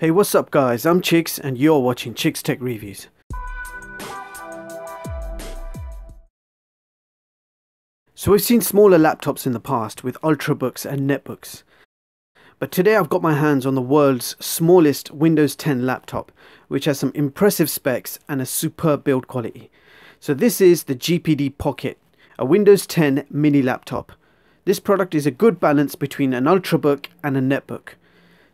Hey what's up guys, I'm Chigz and you're watching Chigz Tech Reviews. So we've seen smaller laptops in the past with ultrabooks and netbooks. But today I've got my hands on the world's smallest Windows 10 laptop, which has some impressive specs and a superb build quality. So this is the GPD Pocket, a Windows 10 mini laptop. This product is a good balance between an ultrabook and a netbook.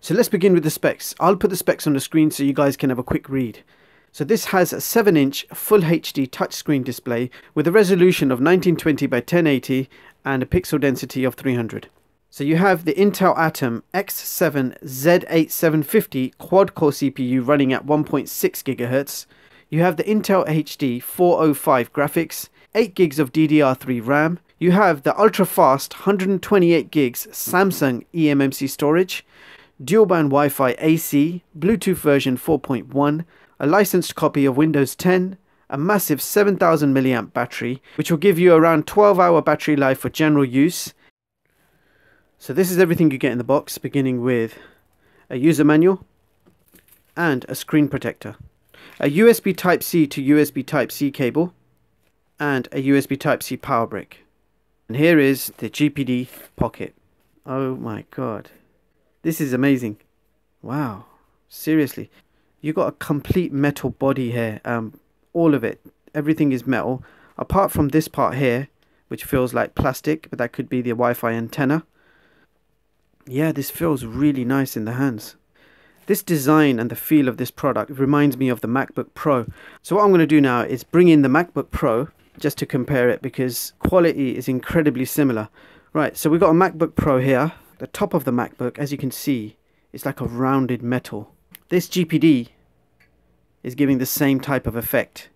So let's begin with the specs. I'll put the specs on the screen so you guys can have a quick read. So this has a 7 inch full HD touchscreen display with a resolution of 1920 by 1080 and a pixel density of 300. So you have the Intel Atom X7 Z8750 quad-core CPU running at 1.6 GHz. You have the Intel HD 405 graphics, 8 gigs of DDR3 RAM. You have the ultra-fast 128 gigs Samsung eMMC storage, dual-band Wi-Fi AC, Bluetooth version 4.1, a licensed copy of Windows 10, a massive 7000 mAh battery, which will give you around 12 hour battery life for general use, so this is everything you get in the box, beginning with a user manual and a screen protector, a USB Type-C to USB Type-C cable, and a USB Type-C power brick. And here is the GPD Pocket. Oh my god. This is amazing. Wow. Seriously. You got a complete metal body here. Um, all of it. Everything is metal. Apart from this part here, which feels like plastic, but that could be the Wi-Fi antenna yeah, this feels really nice in the hands. This design and the feel of this product reminds me of the MacBook Pro. So what I'm going to do now is bring in the MacBook Pro just to compare it because quality is incredibly similar. Right, so we've got a MacBook Pro here. The top of the MacBook, as you can see, is like a rounded metal. This GPD is giving the same type of effect.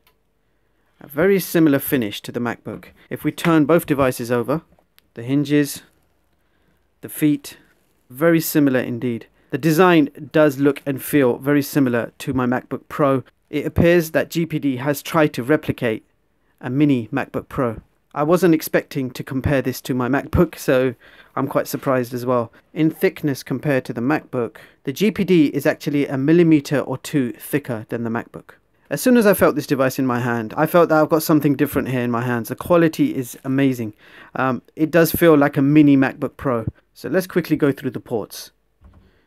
A very similar finish to the MacBook. If we turn both devices over, the hinges, the feet, very similar indeed. The design does look and feel very similar to my MacBook Pro. It appears that GPD has tried to replicate a mini MacBook Pro. I wasn't expecting to compare this to my MacBook, so I'm quite surprised as well. In thickness compared to the MacBook, the GPD is actually a millimeter or two thicker than the MacBook. As soon as I felt this device in my hand, I felt that I've got something different here in my hands. The quality is amazing. Um, it does feel like a mini MacBook Pro. So let's quickly go through the ports.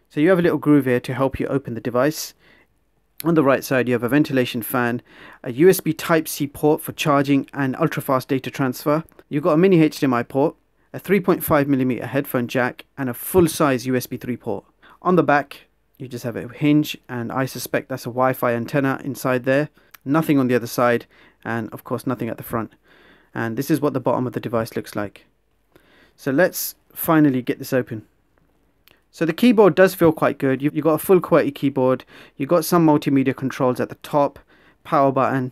So you have a little groove here to help you open the device. On the right side you have a ventilation fan, a USB Type-C port for charging and ultra-fast data transfer. You've got a mini HDMI port, a 3.5mm headphone jack and a full-size USB 3 port. On the back you just have a hinge and I suspect that's a Wi-Fi antenna inside there. Nothing on the other side and of course nothing at the front. And this is what the bottom of the device looks like. So let's finally get this open. So the keyboard does feel quite good. You've, you've got a full QWERTY keyboard. You've got some multimedia controls at the top, power button,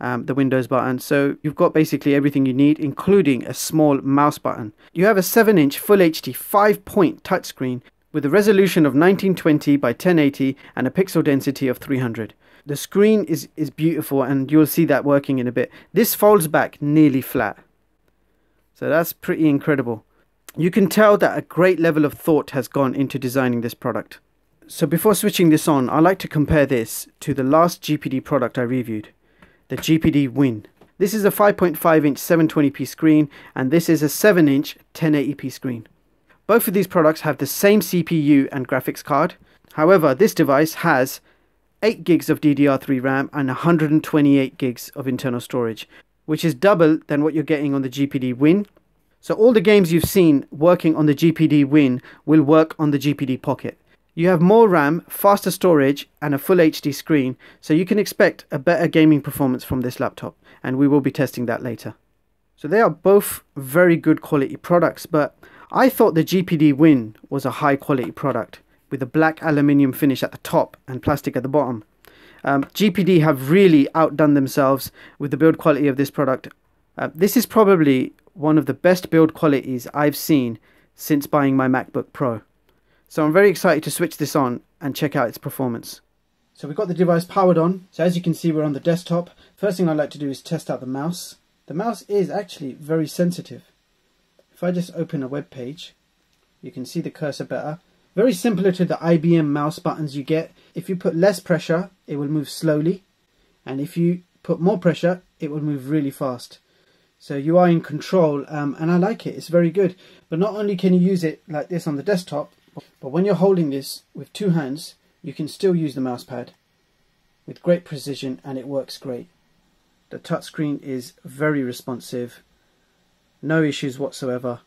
um, the Windows button. So you've got basically everything you need, including a small mouse button. You have a 7-inch Full HD 5-point touchscreen with a resolution of 1920 by 1080 and a pixel density of 300. The screen is, is beautiful and you'll see that working in a bit. This folds back nearly flat. So that's pretty incredible. You can tell that a great level of thought has gone into designing this product. So before switching this on, I like to compare this to the last GPD product I reviewed, the GPD Win. This is a 5.5 inch 720p screen and this is a 7 inch 1080p screen. Both of these products have the same CPU and graphics card. However, this device has 8 gigs of DDR3 RAM and 128 gigs of internal storage, which is double than what you're getting on the GPD Win so all the games you've seen working on the GPD Win will work on the GPD Pocket. You have more RAM, faster storage and a full HD screen, so you can expect a better gaming performance from this laptop, and we will be testing that later. So they are both very good quality products, but I thought the GPD Win was a high quality product with a black aluminium finish at the top and plastic at the bottom. Um, GPD have really outdone themselves with the build quality of this product. Uh, this is probably one of the best build qualities I've seen since buying my MacBook Pro. So I'm very excited to switch this on and check out its performance. So we've got the device powered on. So as you can see we're on the desktop. First thing I'd like to do is test out the mouse. The mouse is actually very sensitive. If I just open a web page, you can see the cursor better. Very similar to the IBM mouse buttons you get. If you put less pressure, it will move slowly. And if you put more pressure, it will move really fast. So you are in control um, and I like it. It's very good. But not only can you use it like this on the desktop, but when you're holding this with two hands, you can still use the mouse pad with great precision and it works great. The touchscreen is very responsive, no issues whatsoever.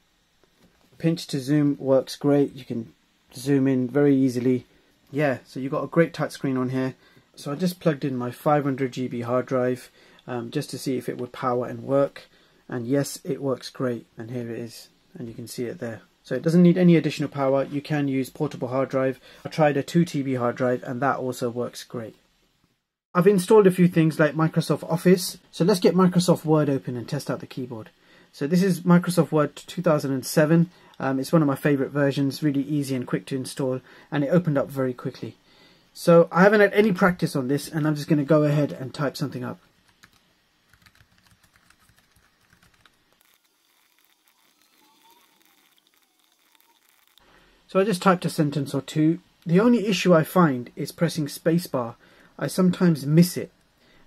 Pinch to zoom works great, you can zoom in very easily. Yeah, so you've got a great touchscreen on here. So I just plugged in my 500 GB hard drive um, just to see if it would power and work. And yes, it works great. And here it is, and you can see it there. So it doesn't need any additional power. You can use portable hard drive. I tried a 2 TB hard drive and that also works great. I've installed a few things like Microsoft Office. So let's get Microsoft Word open and test out the keyboard. So this is Microsoft Word 2007. Um, it's one of my favorite versions, really easy and quick to install, and it opened up very quickly. So I haven't had any practice on this, and I'm just going to go ahead and type something up. So I just typed a sentence or two. The only issue I find is pressing spacebar. I sometimes miss it,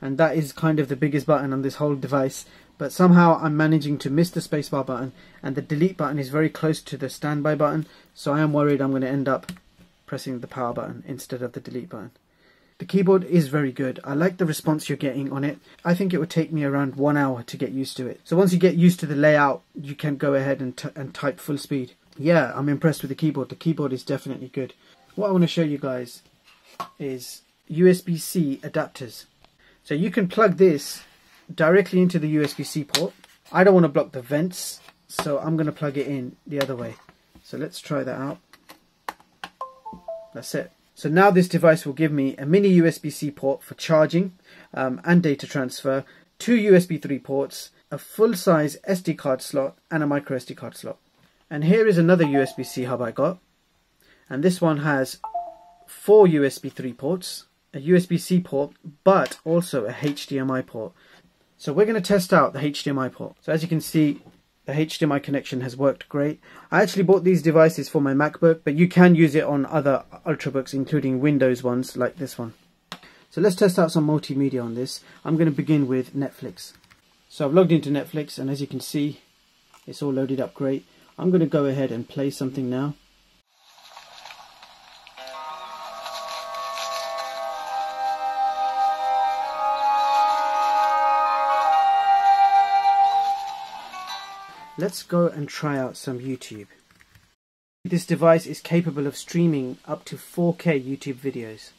and that is kind of the biggest button on this whole device. But somehow I'm managing to miss the spacebar button, and the delete button is very close to the standby button, so I am worried I'm going to end up pressing the power button instead of the delete button. The keyboard is very good. I like the response you're getting on it. I think it would take me around one hour to get used to it. So once you get used to the layout, you can go ahead and, and type full speed yeah, I'm impressed with the keyboard. The keyboard is definitely good. What I want to show you guys is USB-C adapters. So you can plug this directly into the USB-C port. I don't want to block the vents, so I'm going to plug it in the other way. So let's try that out. That's it. So now this device will give me a mini USB-C port for charging um, and data transfer, two USB 3 ports, a full-size SD card slot and a micro SD card slot. And here is another USB-C hub I got. And this one has four USB 3 ports, a USB-C port, but also a HDMI port. So we're going to test out the HDMI port. So as you can see, the HDMI connection has worked great. I actually bought these devices for my MacBook, but you can use it on other Ultrabooks, including Windows ones like this one. So let's test out some multimedia on this. I'm going to begin with Netflix. So I've logged into Netflix, and as you can see, it's all loaded up great. I'm going to go ahead and play something now. Let's go and try out some YouTube. This device is capable of streaming up to 4K YouTube videos.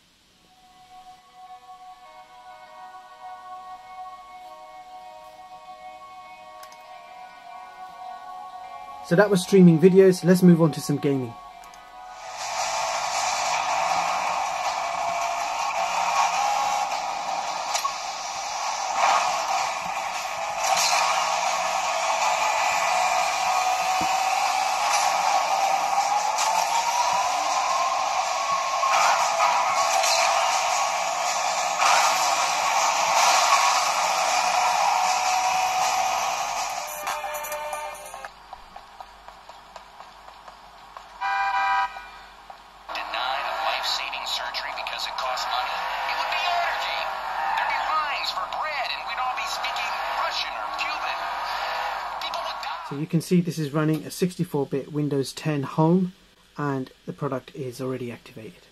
So that was streaming videos. Let's move on to some gaming. So you can see this is running a 64-bit Windows 10 Home and the product is already activated.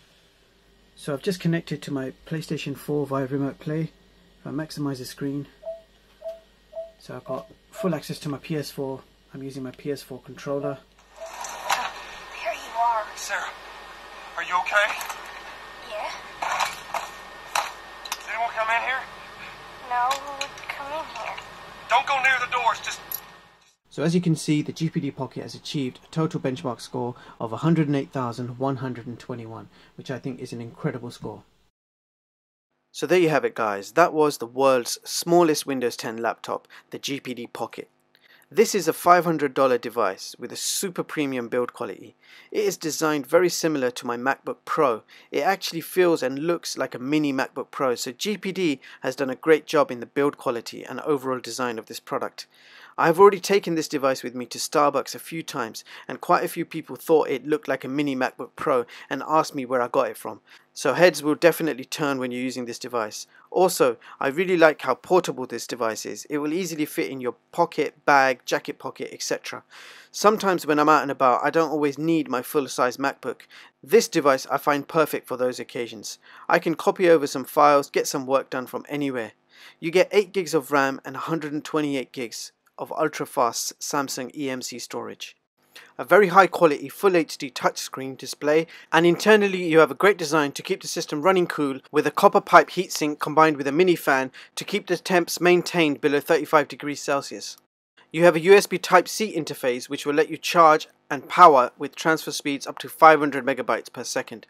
So I've just connected to my PlayStation 4 via Remote Play. If I maximize the screen, so I've got full access to my PS4. I'm using my PS4 controller. Here you are. Sarah, are you okay? Yeah? Did anyone come in here? No, who would come in here? Don't go near the doors. Just so as you can see, the GPD Pocket has achieved a total benchmark score of 108,121, which I think is an incredible score. So there you have it guys, that was the world's smallest Windows 10 laptop, the GPD Pocket. This is a $500 device with a super premium build quality. It is designed very similar to my MacBook Pro. It actually feels and looks like a mini MacBook Pro, so GPD has done a great job in the build quality and overall design of this product. I have already taken this device with me to Starbucks a few times and quite a few people thought it looked like a mini MacBook Pro and asked me where I got it from. So heads will definitely turn when you're using this device. Also, I really like how portable this device is. It will easily fit in your pocket, bag, jacket pocket, etc. Sometimes when I'm out and about, I don't always need my full-size MacBook. This device I find perfect for those occasions. I can copy over some files, get some work done from anywhere. You get 8 gigs of RAM and 128 gigs of ultra-fast Samsung eMMC storage a very high quality full HD touchscreen display and internally you have a great design to keep the system running cool with a copper pipe heatsink combined with a mini fan to keep the temps maintained below 35 degrees Celsius. You have a USB Type-C interface which will let you charge and power with transfer speeds up to 500 megabytes per second.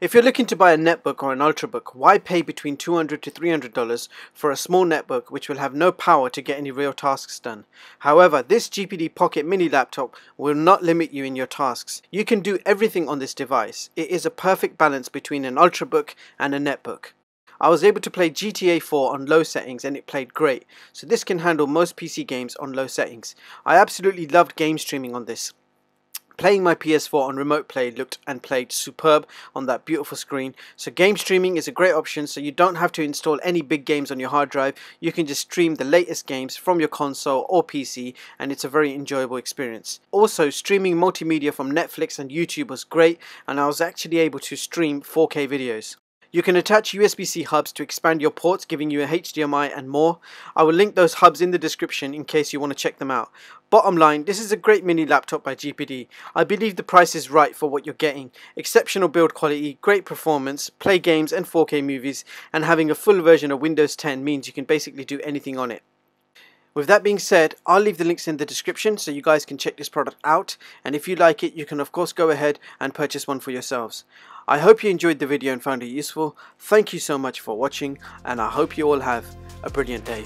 If you're looking to buy a netbook or an ultrabook, why pay between 200 to $300 for a small netbook which will have no power to get any real tasks done? However, this GPD Pocket Mini laptop will not limit you in your tasks. You can do everything on this device. It is a perfect balance between an ultrabook and a netbook. I was able to play GTA 4 on low settings and it played great, so this can handle most PC games on low settings. I absolutely loved game streaming on this. Playing my PS4 on remote play looked and played superb on that beautiful screen. So game streaming is a great option so you don't have to install any big games on your hard drive. You can just stream the latest games from your console or PC and it's a very enjoyable experience. Also streaming multimedia from Netflix and YouTube was great and I was actually able to stream 4K videos. You can attach USB-C hubs to expand your ports giving you a HDMI and more. I will link those hubs in the description in case you want to check them out. Bottom line, this is a great mini laptop by GPD. I believe the price is right for what you're getting. Exceptional build quality, great performance, play games and 4K movies, and having a full version of Windows 10 means you can basically do anything on it. With that being said, I'll leave the links in the description so you guys can check this product out and if you like it you can of course go ahead and purchase one for yourselves. I hope you enjoyed the video and found it useful. Thank you so much for watching and I hope you all have a brilliant day.